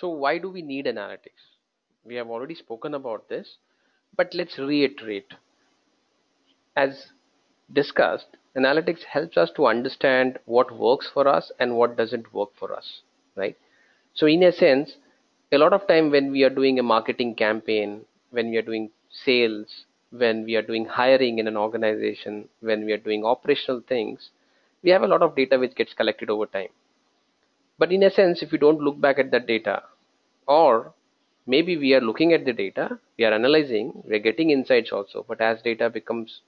So why do we need analytics? We have already spoken about this, but let's reiterate. As discussed, analytics helps us to understand what works for us and what doesn't work for us, right? So in a sense, a lot of time when we are doing a marketing campaign, when we are doing sales, when we are doing hiring in an organization, when we are doing operational things, we have a lot of data which gets collected over time. But in a sense, if you don't look back at that data, or maybe we are looking at the data, we are analyzing, we're getting insights also, but as data becomes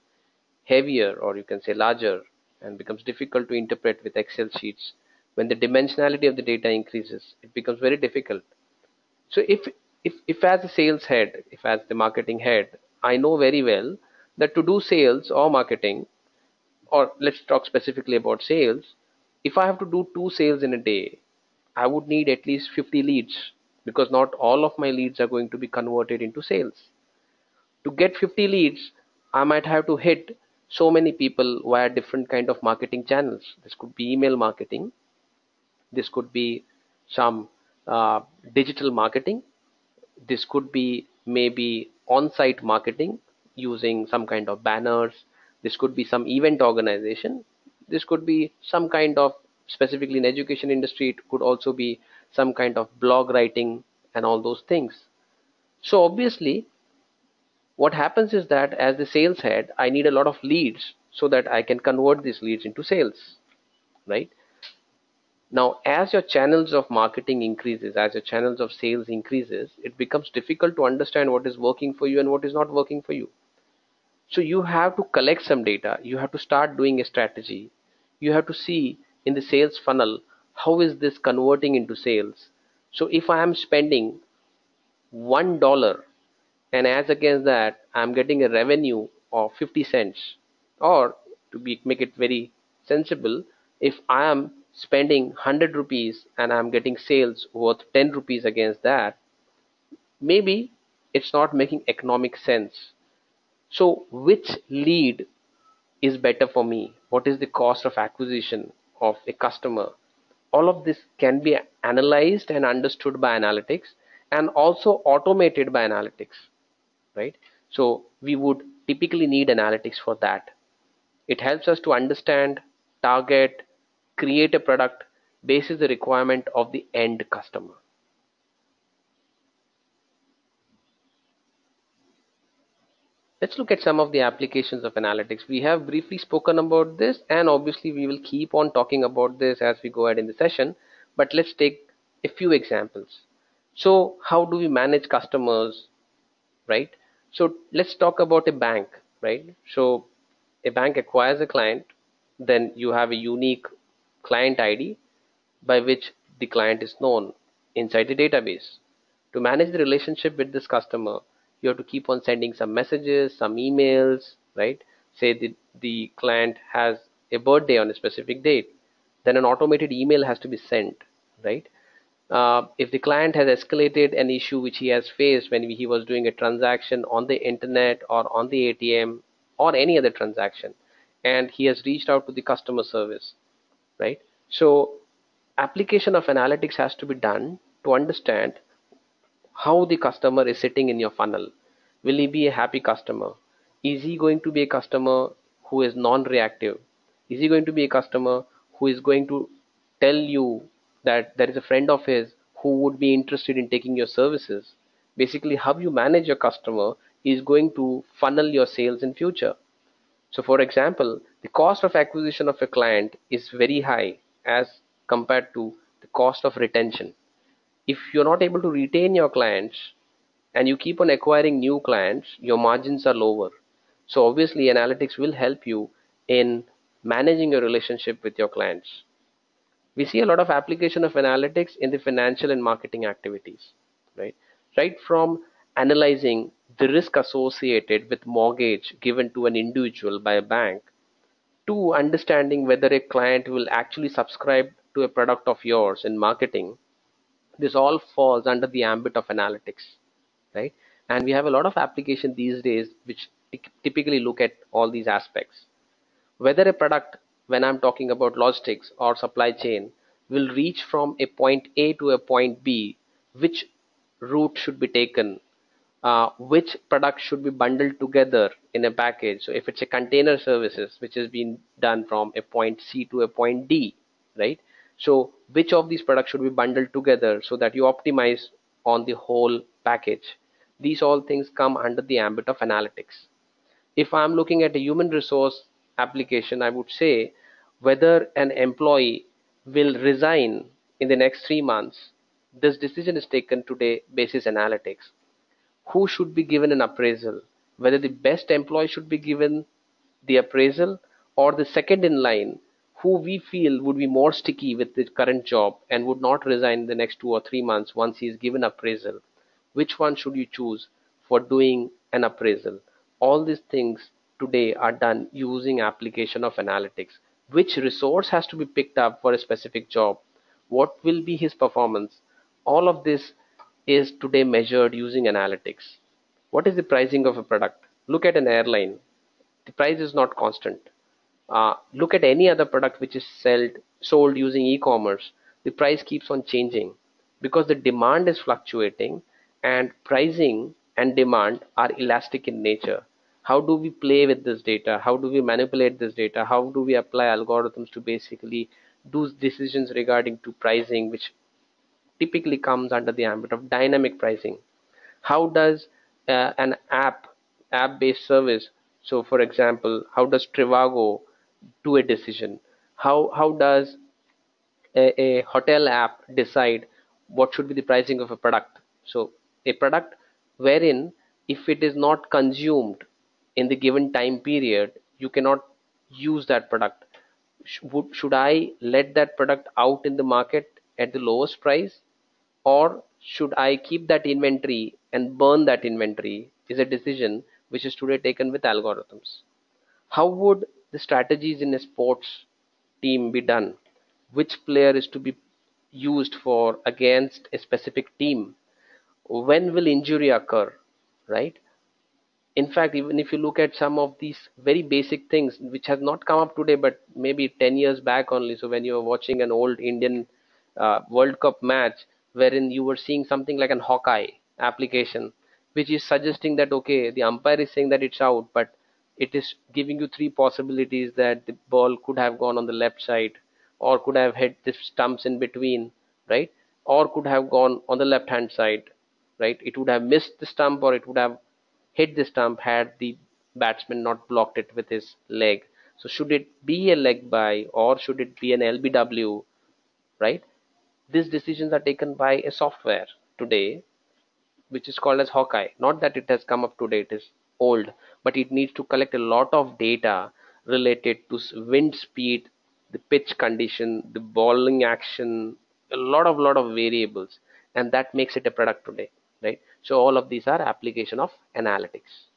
heavier or you can say larger and becomes difficult to interpret with Excel sheets, when the dimensionality of the data increases, it becomes very difficult. So if if, if as a sales head, if as the marketing head, I know very well that to do sales or marketing, or let's talk specifically about sales, if I have to do two sales in a day, I would need at least 50 leads because not all of my leads are going to be converted into sales. To get 50 leads, I might have to hit so many people via different kind of marketing channels. This could be email marketing. This could be some uh, digital marketing. This could be maybe on-site marketing using some kind of banners. This could be some event organization this could be some kind of specifically in education industry it could also be some kind of blog writing and all those things. So obviously what happens is that as the sales head i need a lot of leads so that i can convert these leads into sales right? Now as your channels of marketing increases as your channels of sales increases it becomes difficult to understand what is working for you and what is not working for you. So you have to collect some data. You have to start doing a strategy. You have to see in the sales funnel how is this converting into sales so if i am spending one dollar and as against that i'm getting a revenue of 50 cents or to be, make it very sensible if i am spending 100 rupees and i'm getting sales worth 10 rupees against that maybe it's not making economic sense so which lead is better for me? What is the cost of acquisition of a customer? All of this can be analyzed and understood by analytics and also automated by analytics, right? So we would typically need analytics for that. It helps us to understand, target, create a product based on the requirement of the end customer. Let's look at some of the applications of analytics. We have briefly spoken about this and obviously we will keep on talking about this as we go ahead in the session. But let's take a few examples. So how do we manage customers, right? So let's talk about a bank, right? So a bank acquires a client, then you have a unique client ID by which the client is known inside the database. To manage the relationship with this customer, you have to keep on sending some messages some emails right? Say the, the client has a birthday on a specific date then an automated email has to be sent right? Uh, if the client has escalated an issue which he has faced when he was doing a transaction on the internet or on the ATM or any other transaction and he has reached out to the customer service right? So application of analytics has to be done to understand how the customer is sitting in your funnel. Will he be a happy customer? Is he going to be a customer who is non-reactive? Is he going to be a customer who is going to tell you that there is a friend of his who would be interested in taking your services? Basically, how you manage your customer is going to funnel your sales in future. So for example, the cost of acquisition of a client is very high as compared to the cost of retention if you're not able to retain your clients and you keep on acquiring new clients, your margins are lower. So obviously analytics will help you in managing your relationship with your clients. We see a lot of application of analytics in the financial and marketing activities, right? Right from analyzing the risk associated with mortgage given to an individual by a bank to understanding whether a client will actually subscribe to a product of yours in marketing this all falls under the ambit of analytics right? And we have a lot of application these days which typically look at all these aspects. Whether a product when i'm talking about logistics or supply chain will reach from a point a to a point b which route should be taken uh, which product should be bundled together in a package. So if it's a container services which has been done from a point c to a point d right so which of these products should be bundled together so that you optimize on the whole package? These all things come under the ambit of analytics. If i'm looking at a human resource application i would say whether an employee will resign in the next three months this decision is taken today basis analytics. Who should be given an appraisal? Whether the best employee should be given the appraisal or the second in line who we feel would be more sticky with the current job and would not resign the next two or three months once he is given appraisal which one should you choose for doing an appraisal? All these things today are done using application of analytics. Which resource has to be picked up for a specific job? What will be his performance? All of this is today measured using analytics. What is the pricing of a product? Look at an airline. The price is not constant uh, look at any other product which is sold sold using e-commerce. The price keeps on changing because the demand is fluctuating and pricing and demand are elastic in nature. How do we play with this data? How do we manipulate this data? How do we apply algorithms to basically do decisions regarding to pricing which typically comes under the ambit of dynamic pricing? How does uh, an app app based service so for example how does trivago do a decision. How how does a, a hotel app decide what should be the pricing of a product? So a product wherein if it is not consumed in the given time period you cannot use that product. Should i let that product out in the market at the lowest price? Or should i keep that inventory and burn that inventory is a decision which is today taken with algorithms. How would the strategies in a sports team be done? Which player is to be used for against a specific team? When will injury occur right? In fact even if you look at some of these very basic things which has not come up today but maybe 10 years back only so when you were watching an old indian uh, world cup match wherein you were seeing something like an hawkeye application which is suggesting that okay the umpire is saying that it's out but it is giving you three possibilities that the ball could have gone on the left side or could have hit the stumps in between right or could have gone on the left hand side right it would have missed the stump or it would have hit the stump had the batsman not blocked it with his leg. So should it be a leg bye or should it be an LBW, right? These decisions are taken by a software today, which is called as Hawkeye. Not that it has come up today, it is old, but it needs to collect a lot of data related to wind speed, the pitch condition, the bowling action, a lot of lot of variables, and that makes it a product today, right? So all of these are application of analytics.